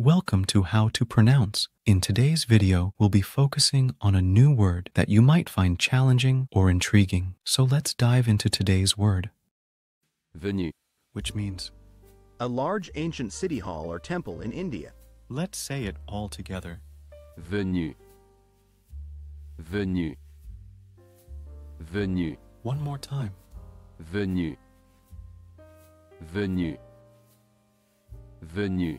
Welcome to How to Pronounce. In today's video, we'll be focusing on a new word that you might find challenging or intriguing. So let's dive into today's word, Venu. which means, A large ancient city hall or temple in India. let's say it all together. Venu. Venu. Venu. One more time. Venu. Venu. Venu.